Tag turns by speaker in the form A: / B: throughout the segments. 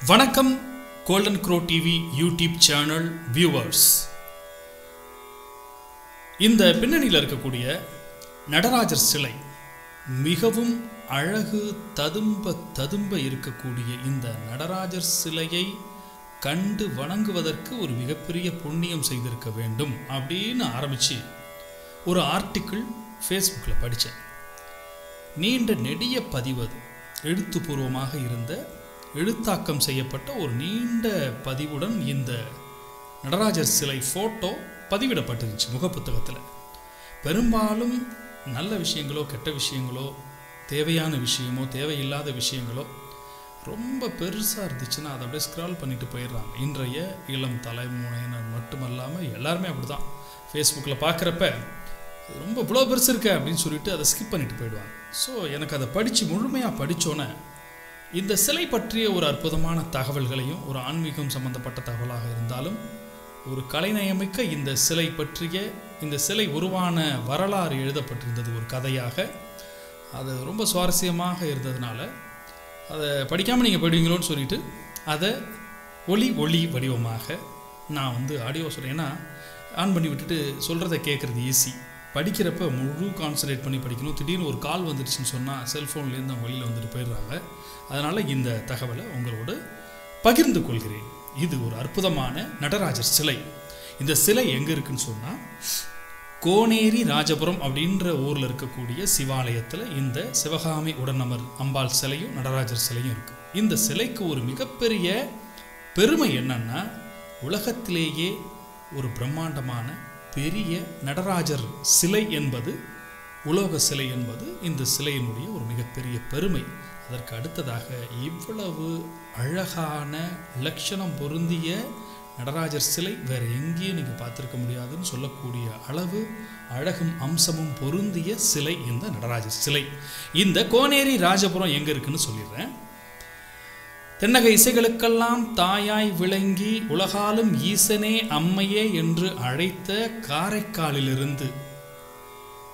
A: வணக்கம் Golden Crow TV YouTube channel viewers இந்த பின்னணியில் இருக்கக்கூடிய நடராஜர் சிலை மிகவும் அழகு ததும்ப ததும்ப இருக்கக்கூடிய இந்த நடராஜர் சிலையை கண்டு வணங்குவதற்கு ஒரு மிகப்பெரிய புண்ணியம் செய்திருக்க வேண்டும் அப்படின்னு ஆரம்பித்து ஒரு ஆர்டிக்கிள் ஃபேஸ்புக்கில் படித்தேன் நீண்ட நெடிய பதிவது எழுத்துப்பூர்வமாக இருந்த எழுத்தாக்கம் செய்யப்பட்ட ஒரு நீண்ட பதிவுடன் இந்த நடராஜர் சிலை ஃபோட்டோ பதிவிடப்பட்டிருந்துச்சு முகப்புத்தகத்தில். பெரும்பாலும் நல்ல விஷயங்களோ கெட்ட விஷயங்களோ தேவையான விஷயமோ தேவையில்லாத விஷயங்களோ ரொம்ப பெருசாக இருந்துச்சுன்னா அதை அப்படியே ஸ்க்ரால் பண்ணிட்டு போயிடுறாங்க. இன்றைய இளம் தலைமுறையினர் மட்டுமல்லாமல் எல்லாருமே அப்படி தான் ஃபேஸ்புக்கில் பார்க்குறப்ப ரொம்ப இவ்வளோ பெருசு இருக்க அப்படின்னு சொல்லிட்டு அதை ஸ்கிப் பண்ணிட்டு போயிடுவாங்க. ஸோ எனக்கு அதை படித்து முழுமையாக படித்தோன்னே இந்த சிலை பற்றிய ஒரு அற்புதமான தகவல்களையும் ஒரு ஆன்மீகம் சம்பந்தப்பட்ட தகவலாக இருந்தாலும் ஒரு கலைநயமிக்க இந்த சிலை பற்றிய இந்த சிலை உருவான வரலாறு எழுதப்பட்டிருந்தது ஒரு கதையாக. அது ரொம்ப சுவாரஸ்யமாக இருந்ததுனால அதை படிக்காமல் நீங்கள் போயிடுவீங்களோன்னு சொல்லிட்டு அதை ஒளி ஒளி வடிவமாக நான் வந்து ஆடியோ சொல்கிறேன்னா ஆன் பண்ணி விட்டுட்டு சொல்கிறத கேட்குறது ஈஸி படிக்கிறப்ப முழு கான்சன்ட்ரேட் பண்ணி படிக்கணும். திடீர்னு ஒரு கால் வந்துடுச்சுன்னு சொன்னால் செல்ஃபோன்லேருந்து அவங்க வெளியில் வந்துட்டு போயிடுறாங்க. அதனால் இந்த தகவலை உங்களோடு பகிர்ந்து கொள்கிறேன். இது ஒரு அற்புதமான நடராஜர் சிலை. இந்த சிலை எங்கே இருக்குன்னு சொன்னால் கோனேரி ராஜபுரம் அப்படின்ற ஊரில் இருக்கக்கூடிய சிவாலயத்தில் இந்த சிவகாமி உடனமர் அம்பாள் சிலையும் நடராஜர் சிலையும் இருக்குது இந்த சிலைக்கு ஒரு மிகப்பெரிய பெருமை என்னன்னா உலகத்திலேயே ஒரு பிரம்மாண்டமான பெரிய நடராஜர் சிலை என்பது உலோக சிலை என்பது இந்த சிலையினுடைய ஒரு மிகப்பெரிய பெருமை. அதற்கு அடுத்ததாக இவ்வளவு அழகான லட்சணம் பொருந்திய நடராஜர் சிலை வேறு எங்கேயும் நீங்கள் பார்த்துருக்க முடியாதுன்னு சொல்லக்கூடிய அளவு அழகும் அம்சமும் பொருந்திய சிலை இந்த நடராஜர் சிலை. இந்த கோனேரி ராஜபுரம் எங்கே இருக்குன்னு சொல்லிடுறேன். தென்னக இசைகளுக்கெல்லாம் தாயாய் விளங்கி உலகாலும் ஈசனே அம்மையே என்று அழைத்த காரைக்காலிலிருந்து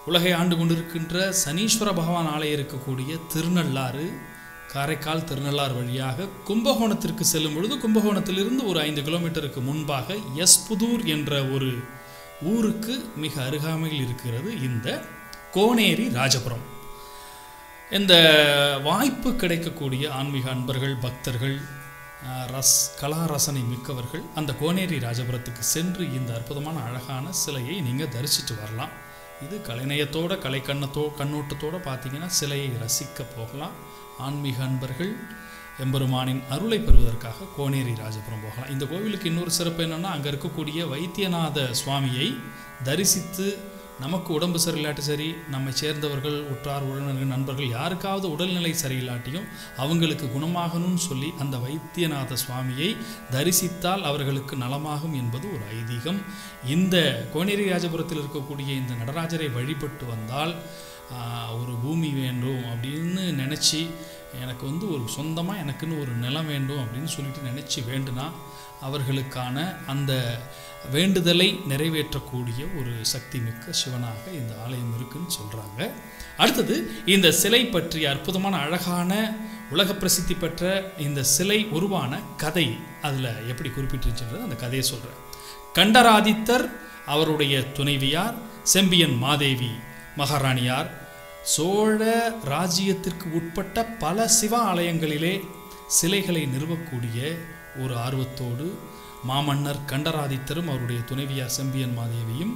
A: உலகை ஆண்டு கொண்டிருக்கின்ற சனீஸ்வர பகவான் ஆலயம் இருக்கக்கூடிய திருநள்ளாறு காரைக்கால் திருநள்ளார் வழியாக கும்பகோணத்திற்கு செல்லும் பொழுது கும்பகோணத்திலிருந்து ஒரு ஐந்து கிலோமீட்டருக்கு முன்பாக எஸ்புதூர் என்ற ஒரு ஊருக்கு மிக அருகாமையில் இருக்கிறது இந்த கோனேரி ராஜபுரம். இந்த வாய்ப்பு கிடைக்கக்கூடிய ஆன்மீக அன்பர்கள் பக்தர்கள் ரஸ் கலா ரசனை மிக்கவர்கள் அந்த கோனேரி ராஜபுரத்துக்கு சென்று இந்த அற்புதமான அழகான சிலையை நீங்கள் தரிசித்து வரலாம். இது கலைநயத்தோட கலைக்கண்ணத்தோ கண்ணோட்டத்தோடு பார்த்தீங்கன்னா சிலையை ரசிக்க போகலாம். ஆன்மீக அன்பர்கள் எம்பெருமானின் அருளை பெறுவதற்காக கோனேரி ராஜபுரம் போகலாம். இந்த கோவிலுக்கு இன்னொரு சிறப்பு என்னென்னா அங்கே இருக்கக்கூடிய வைத்தியநாத சுவாமியை தரிசித்து நமக்கு உடம்பு சரியில்லாட்டி சரி நம்மை சேர்ந்தவர்கள் உற்றார் உறவினர்கள் நண்பர்கள் யாருக்காவது உடல்நிலை சரியில்லாட்டியும் அவங்களுக்கு குணமாகணும்னு சொல்லி அந்த வைத்தியநாத சுவாமியை தரிசித்தால் அவர்களுக்கு நலமாகும் என்பது ஒரு ஐதீகம். இந்த கோனேரி ராஜபுரத்தில் இருக்கக்கூடிய இந்த நடராஜரை வழிபட்டு வந்தால் ஒரு பூமி வேண்டும் அப்படின்னு நினச்சி எனக்கு வந்து ஒரு சொந்தமாக எனக்குன்னு ஒரு நிலம் வேண்டும் அப்படின்னு சொல்லிட்டு நினச்சி வேண்டுனா அவர்களுக்கான அந்த வேண்டுதலை நிறைவேற்றக்கூடிய ஒரு சக்தி மிக்க சிவனாக இந்த ஆலயம் இருக்குன்னு சொல்கிறாங்க அடுத்தது இந்த சிலை பற்றிய அற்புதமான அழகான உலக பிரசித்தி பெற்ற இந்த சிலை உருவான கதை அதில் எப்படி குறிப்பிட்டிருச்சுன்றது அந்த கதையை சொல்கிறேன் கண்டராதித்தர் அவருடைய துணைவியார் செம்பியன் மாதேவி மகாராணியார் சோழ ராஜ்யத்திற்கு உட்பட்ட பல சிவ ஆலயங்களிலே சிலைகளை நிறுவக்கூடிய ஒரு ஆர்வத்தோடு மாமன்னர் கண்டராதித்தரும் அவருடைய துணைவியார் செம்பியன் மாதேவியும்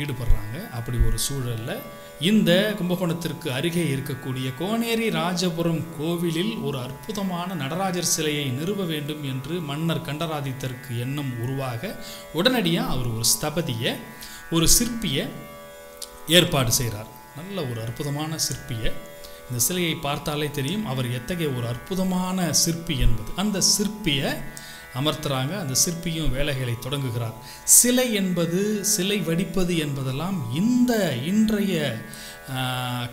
A: ஈடுபடுறாங்க. அப்படி ஒரு சூழலில் இந்த கும்பகோணத்திற்கு அருகே இருக்கக்கூடிய கோனேரி ராஜபுரம் கோவிலில் ஒரு அற்புதமான நடராஜர் சிலையை நிறுவ வேண்டும் என்று மன்னர் கண்டராதித்தருக்கு எண்ணம் உருவாக உடனடியாக அவர் ஒரு ஸ்தபதியை ஒரு சிற்பியை ஏற்பாடு செய்கிறார் நல்ல ஒரு அற்புதமான சிற்பியை. இந்த சிலையை பார்த்தாலே தெரியும் அவர் எத்தகைய ஒரு அற்புதமான சிற்பி என்பது. அந்த சிற்பியை அமர்த்துறாங்க. அந்த சிற்பியும் வேலைகளை தொடங்குகிறார். சிலை என்பது சிலை வடிப்பது என்பதெல்லாம் இந்த இன்றைய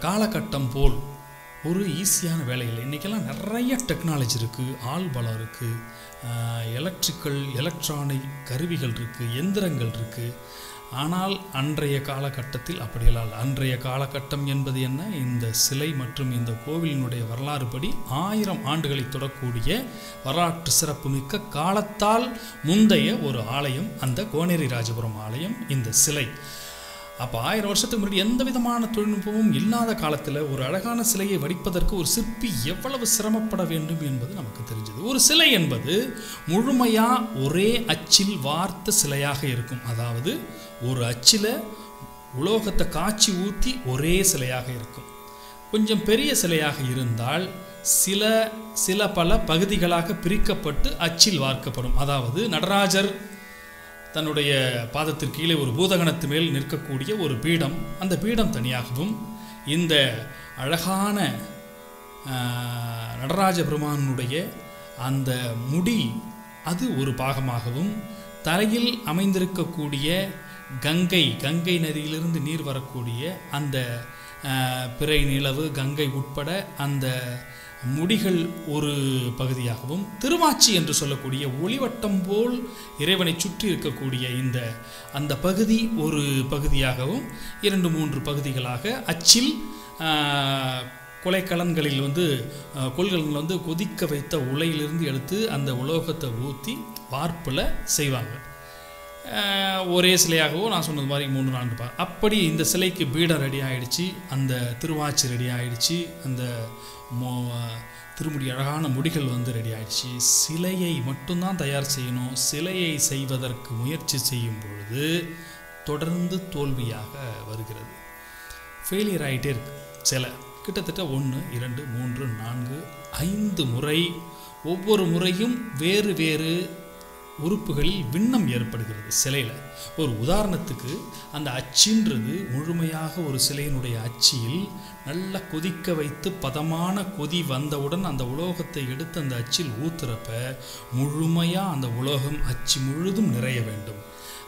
A: காலகட்டம் போல் ஒரு ஈஸியான வேலை இல்லை. இன்றைக்கெல்லாம் நிறைய டெக்னாலஜி இருக்குது ஆள் பலம் இருக்குது எலக்ட்ரிக்கல் எலக்ட்ரானிக் கருவிகள் இருக்குது எந்திரங்கள் இருக்குது ஆனால் அன்றைய காலகட்டத்தில் அப்படியெல்லாம் அன்றைய காலகட்டம் என்பது என்ன? இந்த சிலை மற்றும் இந்த கோவிலினுடைய வரலாறு படி ஆயிரம் ஆண்டுகளை தொடக்கூடிய வரலாற்று சிறப்புமிக்க காலத்தால் முந்தைய ஒரு ஆலயம் அந்த கோனேரி ராஜபுரம் ஆலயம். இந்த சிலை அப்போ ஆயிரம் வருஷத்துக்கு முன்னாடி எந்த விதமான தொழில்நுட்பமும் இல்லாத காலத்தில் ஒரு அழகான சிலையை வடிப்பதற்கு ஒரு சிற்பி எவ்வளவு சிரமப்பட வேண்டும் என்பது நமக்கு தெரிஞ்சது. ஒரு சிலை என்பது முழுமையாக ஒரே அச்சில் வார்த்த சிலையாக இருக்கும். அதாவது ஒரு அச்சில் உலோகத்தை காய்ச்சி ஊற்றி ஒரே சிலையாக இருக்கும். கொஞ்சம் பெரிய சிலையாக இருந்தால் சில சில பல பகுதிகளாக பிரிக்கப்பட்டு அச்சில் வார்க்கப்படும். அதாவது நடராஜர் தன்னுடைய பாதத்திற்கு கீழே ஒரு பூதகணத்து மேல் நிற்கக்கூடிய ஒரு பீடம். அந்த பீடம் தனியாகவும் இந்த அழகான நடராஜ பெருமானுடைய அந்த முடி அது ஒரு பாகமாகவும் தரையில் அமைந்திருக்கக்கூடிய கங்கை கங்கை நதியிலிருந்து நீர் வரக்கூடிய அந்த பிறை நிலவு கங்கை உட்பட அந்த முடிகள் ஒரு பகுதியாகவும் திருவாச்சி என்று சொல்லக்கூடிய ஒளிவட்டம் போல் இறைவனை சுற்றி இருக்கக்கூடிய இந்த அந்த பகுதி ஒரு பகுதியாகவும் இரண்டு மூன்று பகுதிகளாக அச்சில் கொலைக்கலன்களில் வந்து கொள்கலன்கள் வந்து கொதிக்க வைத்த உலையிலிருந்து எடுத்து அந்த உலோகத்தை ஊற்றி வார்ப்பில் செய்வாங்க. ஒரே சிலையாகவோ நான் சொன்னது மாதிரி மூணு நான்கு பா அப்படி இந்த சிலைக்கு பீடம் ரெடி ஆகிடுச்சு அந்த திருவாச்சி ரெடி ஆகிடுச்சு அந்த மோ திருமுடி அழகான முடிகள் வந்து ரெடி ஆயிடுச்சு. சிலையை மட்டும்தான் தயார் செய்யணும். சிலையை செய்வதற்கு முயற்சி செய்யும் பொழுது தொடர்ந்து தோல்வியாக வருகிறது. ஃபெயிலியர் ஆகிட்டே இருக்கு. சிலை. கிட்டத்தட்ட ஒன்று இரண்டு மூன்று நான்கு ஐந்து முறை ஒவ்வொரு முறையும் வேறு வேறு உறுப்புகளில் விண்ணம் ஏற்படுகிறது. சிலையில். ஒரு உதாரணத்துக்கு அந்த அச்சுன்றது முழுமையாக ஒரு சிலையினுடைய அச்சில் நல்லா கொதிக்க வைத்து பதமான கொதி வந்தவுடன் அந்த உலோகத்தை எடுத்து அந்த அச்சில் ஊத்துறப்ப முழுமையாக அந்த உலோகம் அச்சு முழுதும் நிறைய வேண்டும்.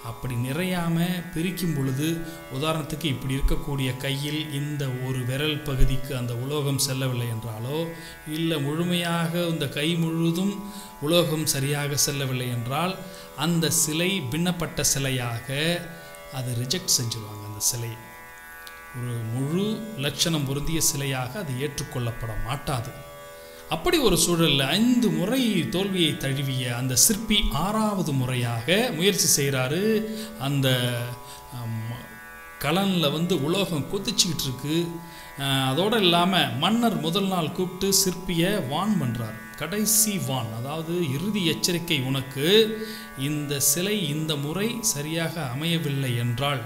A: அப்படி நிறையாமல் பிரிக்கும் பொழுது உதாரணத்துக்கு இப்படி இருக்கக்கூடிய கையில் இந்த ஒரு விரல் பகுதிக்கு அந்த உலோகம் செல்லவில்லை என்றாலோ இல்லை முழுமையாக இந்த கை முழுதும் உலோகம் சரியாக செல்லவில்லை என்றால் அந்த சிலை பின்னப்பட்ட சிலையாக அதை ரிஜெக்ட் செஞ்சுருவாங்க அந்த சிலையை ஒரு முழு லட்சணம் பொருந்திய சிலையாக அது ஏற்றுக்கொள்ளப்பட மாட்டாது. அப்படி ஒரு சூழலில் ஐந்து முறை தோல்வியை தழுவிய அந்த சிற்பி ஆறாவது முறையாக முயற்சி செய்கிறாரு அந்த கலனில் வந்து உலோகம் கொதிச்சுக்கிட்டு இருக்கு. அதோடு இல்லாமல் மன்னர் முதல் நாள் கூப்பிட்டு சிற்பியை வான் பண்ணுறார் கடைசி வான் அதாவது இறுதி எச்சரிக்கை உனக்கு. இந்த சிலை இந்த முறை சரியாக அமையவில்லை என்றால்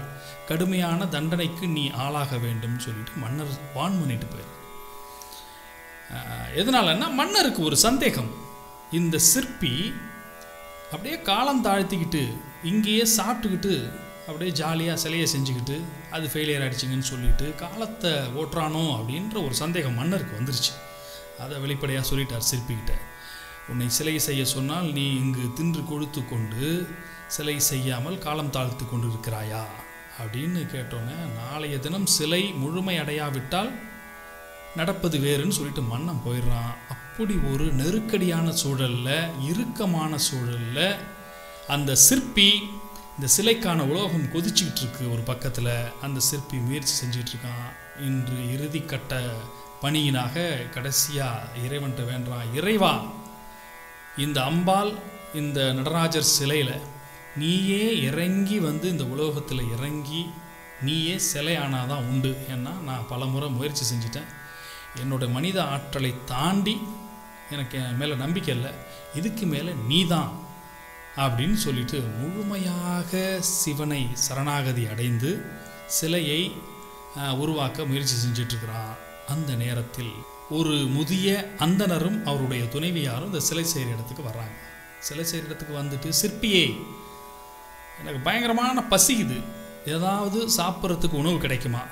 A: கடுமையான தண்டனைக்கு நீ ஆளாக வேண்டும் சொல்லிட்டு மன்னர் வான் பண்ணிட்டு போயிரு. எதனாலன்னா மன்னருக்கு ஒரு சந்தேகம். இந்த சிற்பி அப்படியே காலம் தாழ்த்திக்கிட்டு இங்கேயே சாப்பிட்டுக்கிட்டு அப்படியே ஜாலியாக சிலையை செஞ்சுக்கிட்டு அது ஃபெயிலியர் ஆயிடுச்சுங்கன்னு சொல்லிட்டு காலத்தை ஓட்டுறானோ அப்படின்ற ஒரு சந்தேகம் மன்னருக்கு வந்துருச்சு. அதை வெளிப்படையாக சொல்லிட்டார் சிற்பிக்கிட்ட உன்னை சிலை செய்ய சொன்னால் நீ இங்கு தின்று கொழுத்து கொண்டு சிலை செய்யாமல் காலம் தாழ்த்து கொண்டு இருக்கிறாயா அப்படின்னு கேட்டோன்னே நாளைய தினம் சிலை முழுமை அடையாவிட்டால் நடப்பது வேறுன்னு சொல்லிட்டு மன்னன் போயிடுறான். அப்படி ஒரு நெருக்கடியான சூழல்ல இறுக்கமான சூழலில் அந்த சிற்பி இந்த சிலைக்கான உலோகம் கொதிச்சுக்கிட்டு இருக்கு ஒரு பக்கத்தில். அந்த சிற்பி முயற்சி செஞ்சுக்கிட்டு இருக்கான். இன்று இறுதி கட்ட பணியினாக கடைசியாக இறைவன்ட்டு வேண்டான் இறைவா இந்த அம்பாள் இந்த நடராஜர் சிலையில் நீயே இறங்கி வந்து இந்த உலோகத்தில் இறங்கி நீயே சிலை ஆனாதான் உண்டு. ஏன்னா நான் பல முறை முயற்சி செஞ்சிட்டேன். என்னோட மனித ஆற்றலை தாண்டி எனக்கு என் மேலே நம்பிக்கை இல்லை. இதுக்கு மேலே நீதான் அப்படின்னு சொல்லிட்டு முழுமையாக சிவனை சரணாகதி அடைந்து சிலையை உருவாக்க முயற்சி செஞ்சிட்ருக்கிறான் அந்த நேரத்தில் ஒரு முதிய அந்தனரும் அவருடைய துணைவியாரும் இந்த சிலை செய்கிற இடத்துக்கு வர்றாங்க. சிலை செய்கிற இடத்துக்கு வந்துட்டு சிற்பியே எனக்கு பயங்கரமான பசிக்குது ஏதாவது சாப்பிட்றதுக்கு உணவு கிடைக்குமா?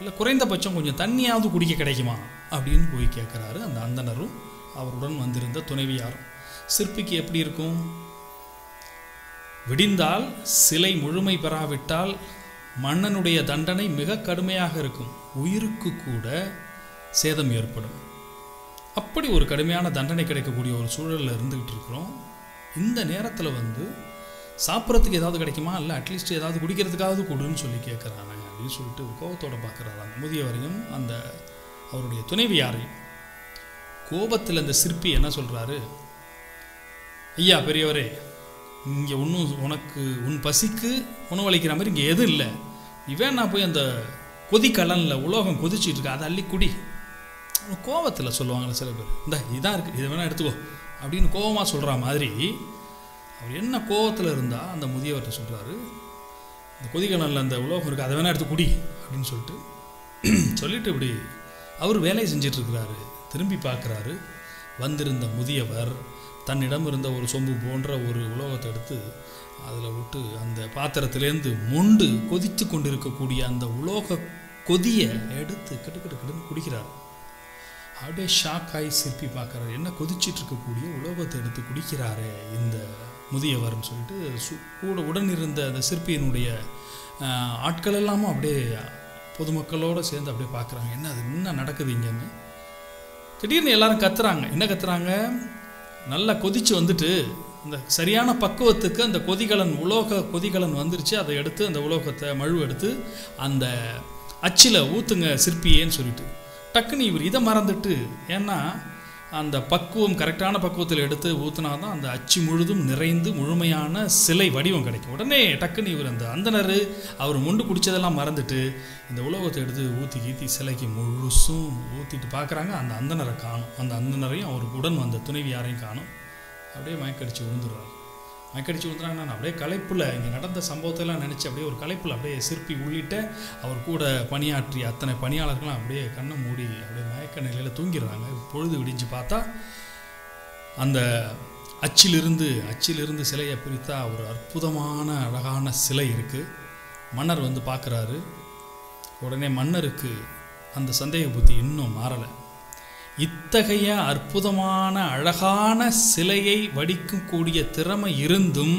A: இல்லை குறைந்தபட்சம் கொஞ்சம் தண்ணியாவது குடிக்க கிடைக்குமா? அப்படின்னு போய் கேட்குறாரு அந்த அந்தணரும். அவருடன் வந்திருந்த துணைவியாரும் சிற்பிக்கு எப்படி இருக்கும்? விடிந்தால் சிலை முழுமை பெறாவிட்டால் மன்னனுடைய தண்டனை மிக கடுமையாக இருக்கும். உயிருக்கு கூட சேதம் ஏற்படும். அப்படி ஒரு கடுமையான தண்டனை கிடைக்கக்கூடிய ஒரு சூழலில் இருந்துகிட்டு இருக்கிறோம். இந்த நேரத்தில் வந்து சாப்பிட்றதுக்கு ஏதாவது கிடைக்குமா? இல்லை அட்லீஸ்ட் ஏதாவது குடிக்கிறதுக்காவது கொடுன்னு சொல்லி கேட்குறாங்க அப்படின்னு சொல்லிட்டு கோபத்தோட பார்க்குறாரு. அந்த முதியவரையும் அந்த அவருடைய துணைவியாரையும். கோபத்தில் அந்த சிற்பி என்ன சொல்கிறாரு ஐயா பெரியவரே இங்கே ஒன்றும் உனக்கு உன் பசிக்கு உணவளிக்கிற மாதிரி இங்கே எதுவும் இல்லை. நீ வேணா போய் அந்த கொதிக்கலனில் உலோகம் கொதிச்சுட்டு இருக்கு அதை அள்ளி குடி. கோபத்தில் சொல்லுவாங்கள்ல சில பேர். இந்த இதான் இருக்குது இதை வேணால் எடுத்துக்கோ. அப்படின்னு கோபமாக சொல்கிற மாதிரி அவர் என்ன கோபத்தில் இருந்தால் அந்த முதியவர்கிட்ட சொல்கிறாரு அந்த கொதிக்க நல்ல அந்த உலோகம் இருக்குது அதை வேணால் எடுத்து குடி அப்படின்னு சொல்லிட்டு சொல்லிட்டு இப்படி அவர் வேலையை செஞ்சிட்ருக்கிறாரு. திரும்பி பார்க்குறாரு. வந்திருந்த முதியவர் தன்னிடம் இருந்த ஒரு சொம்பு போன்ற ஒரு உலோகத்தை எடுத்து அதில் விட்டு அந்த பாத்திரத்திலேருந்து மொண்டு கொதித்து கொண்டிருக்கக்கூடிய அந்த உலோக கொதியை எடுத்து கிட்டு கிட்டுன்னு குடிக்கிறார். அப்படியே ஷாக் ஆகி சிற்பி பார்க்குறாரு. என்ன கொதிச்சிட்டு இருக்கக்கூடிய உலோகத்தை எடுத்து குடிக்கிறாரே இந்த முதியவர்னு சொல்லிட்டு சு கூட உடன் இருந்த அந்த சிற்பியினுடைய ஆட்கள் எல்லாமும் அப்படியே பொதுமக்களோடு சேர்ந்து அப்படியே பார்க்குறாங்க என்ன அது என்ன நடக்குது இங்கேன்னு? திடீர்னு எல்லாரும் கத்துறாங்க. என்ன கத்துறாங்க? நல்லா கொதிச்சு வந்துட்டு இந்த சரியான பக்குவத்துக்கு அந்த கொதிகலன் உலோக கொதிகலன் வந்துருச்சு. அதை எடுத்து அந்த உலோகத்தை மழு எடுத்து அந்த அச்சில் ஊற்றுங்க சிற்பியேன்னு சொல்லிட்டு. டக்குன்னு இவர் இதை மறந்துட்டு ஏன்னா அந்த பக்குவம் கரெக்டான பக்குவத்தில் எடுத்து ஊற்றினா தான் அந்த அச்சு முழுதும் நிறைந்து முழுமையான சிலை வடிவம் கிடைக்கும். உடனே டக்குன்னு இவர் அந்த அந்தனர் அவர் முண்டு குடிச்சதெல்லாம் மறந்துட்டு இந்த உலோகத்தை எடுத்து ஊற்றி கீத்தி சிலைக்கு முழுசும் ஊற்றிட்டு பார்க்குறாங்க. அந்த அந்தனரை காணும். அந்த அந்தனரையும் அவருக்கு உடன் வந்த துணைவியாரையும் காணும். அப்படியே மயக்கடிச்சு விழுந்துடுறாரு. மயக்கடிச்சு விழுந்துறாங்கன்னா நான் அப்படியே களைப்பில் இங்கே நடந்த சம்பவத்தெல்லாம் நினச்சி அப்படியே ஒரு களைப்பில் அப்படியே சிற்பி உள்ளிட்ட அவர் கூட பணியாற்றிய அத்தனை பணியாளர்களும் அப்படியே கண்ணை மூடி அப்படியே மயக்க நிலையில் தூங்கிடுறாங்க. பொழுது விடிஞ்சு பார்த்தா அந்த அச்சிலிருந்து அச்சிலிருந்து சிலையை பிரித்தா ஒரு அற்புதமான அழகான சிலை இருக்குது மன்னர் வந்து பார்க்குறாரு. உடனே மன்னருக்கு அந்த சந்தேக புத்தி இன்னும் மாறலை. இத்தகைய அற்புதமான அழகான சிலையை வடிக்கக்கூடிய திறமை இருந்தும்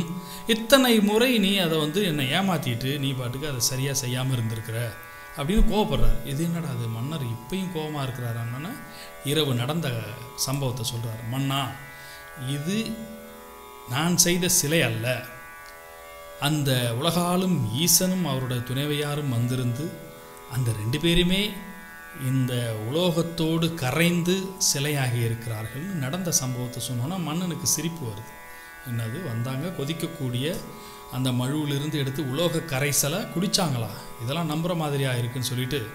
A: இத்தனை முறை நீ அதை வந்து என்னை ஏமாத்திட்டு நீ பாட்டுக்கு அதை சரியாக செய்யாமல் இருந்திருக்கிற அப்படின்னு கோவப்படுறார். இது என்னடா அது? மன்னர் இப்பயும் கோபமாக இருக்கிறாரான்னு இரவு நடந்த சம்பவத்தை சொல்கிறார் மன்னா இது நான் செய்த சிலை அல்ல. அந்த உலகாலும் ஈசனும் அவருடைய துணைவையாரும் வந்திருந்து அந்த ரெண்டு பேருமே இந்த உலோகத்தோடு கரைந்து சிலையாகி இருக்கிறார்கள். நடந்த சம்பவத்தை சொன்னோன்னா மன்னனுக்கு சிரிப்பு வருது. என்னது வந்தாங்க கொதிக்கக்கூடிய அந்த மழுவிலிருந்து எடுத்து உலோக கரைசலை குடித்தாங்களா இதெல்லாம் நம்புகிற மாதிரியாக இருக்குன்னு சொல்லிட்டு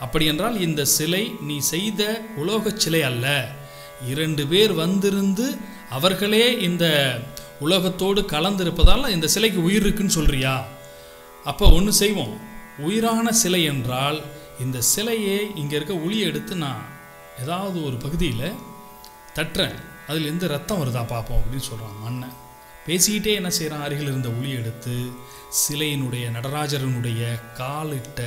A: அப்படி என்றால் இந்த சிலை நீ செய்த உலோகச் சிலை அல்ல. இரண்டு பேர் வந்திருந்து அவர்களே இந்த உலோகத்தோடு கலந்திருப்பதால் இந்த சிலைக்கு உயிர் இருக்குன்னு சொல்றியா? அப்போ ஒன்று செய்வோம். உயிரான சிலை என்றால் இந்த சிலையே இங்கே இருக்க ஒளியை எடுத்து நான் ஏதாவது ஒரு பகுதியில் தட்டுறேன். அதுலேருந்து ரத்தம் வருதா பார்ப்போம் அப்படின்னு சொல்கிறான் மன்னன். பேசிக்கிட்டே என்ன செய்கிறான் அருகில் இருந்த ஒளி எடுத்து சிலையினுடைய நடராஜரனுடைய காலிட்ட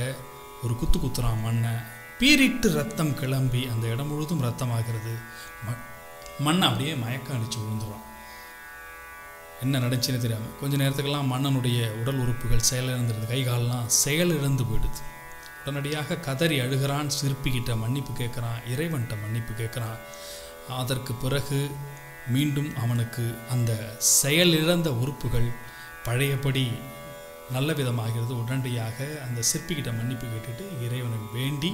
A: ஒரு குத்து குத்துறான் மண்ணை பீரிட்டு ரத்தம் கிளம்பி அந்த இடம் முழுதும் ரத்தமாகிறது. ம மண்ணை அப்படியே மயக்கம் அடித்து விழுந்துடுறான். என்ன நடந்துச்சுன்னு தெரியாமல் கொஞ்ச நேரத்துக்கெல்லாம் மன்னனுடைய உடல் உறுப்புகள் செயலிழந்துடுது கை கால்லாம் செயலிழந்து போயிடுது. உடனடியாக கதறி அழுகிறான் சிற்பிக்கிட்ட மன்னிப்பு கேட்குறான் இறைவன்கிட்ட மன்னிப்பு கேட்குறான். அதற்கு பிறகு மீண்டும் அவனுக்கு அந்த செயலிழந்த உறுப்புகள் பழையபடி நல்ல விதமாகிறது. உடனடியாக அந்த சிற்பிக்கிட்ட மன்னிப்பு கேட்டுட்டு இறைவனை வேண்டி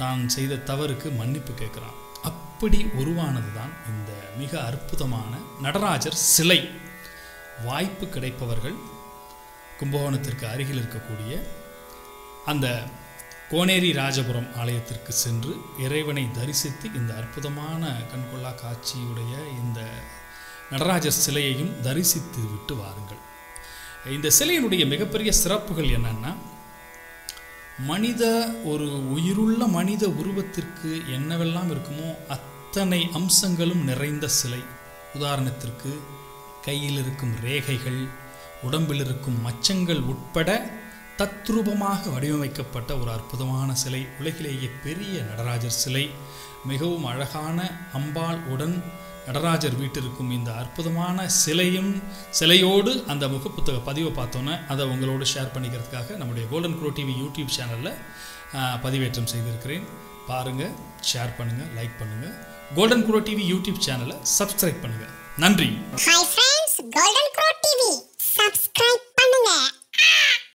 A: தான் செய்த தவறுக்கு மன்னிப்பு கேட்குறான். அப்படி உருவானது தான் இந்த மிக அற்புதமான நடராஜர் சிலை. வாய்ப்பு கிடைப்பவர்கள் கும்பகோணத்திற்கு அருகில் இருக்கக்கூடிய அந்த கோனேரி ராஜபுரம் ஆலயத்திற்கு சென்று இறைவனை தரிசித்து இந்த அற்புதமான கண்கொள்ளா காட்சியுடைய இந்த நடராஜர் சிலையையும் தரிசித்து விட்டு வாருங்கள். இந்த சிலையினுடைய மிகப்பெரிய சிறப்புகள் என்னென்னா மனித ஒரு உயிருள்ள மனித உருவத்திற்கு என்னவெல்லாம் இருக்குமோ அத்தனை அம்சங்களும் நிறைந்த சிலை. உதாரணத்திற்கு கையில் இருக்கும் ரேகைகள் உடம்பில் இருக்கும் மச்சங்கள் உட்பட தத்ரூபமாக வடிவமைக்கப்பட்ட ஒரு அற்புதமான சிலை. உலகிலேயே பெரிய நடராஜர் சிலை. மிகவும் அழகான அம்பாள் உடன் நடராஜர் வீட்டிற்கும் இந்த அற்புதமான சிலையும் சிலையோடு அந்த முகப்புத்தக பதிவை பார்த்தோன்னே அதை உங்களோடு ஷேர் பண்ணிக்கிறதுக்காக நம்முடைய கோல்டன் குரோ டிவி யூடியூப் சேனலில் பதிவேற்றம் செய்திருக்கிறேன். பாருங்கள் ஷேர் பண்ணுங்கள் லைக் பண்ணுங்கள் கோல்டன் குரோ டிவி யூடியூப் சேனலை சப்ஸ்கிரைப் பண்ணுங்கள் நன்றி.
B: கோல்டன் குரோ டிவி சப்ஸ்கிரைப் பண்ணுங்கள்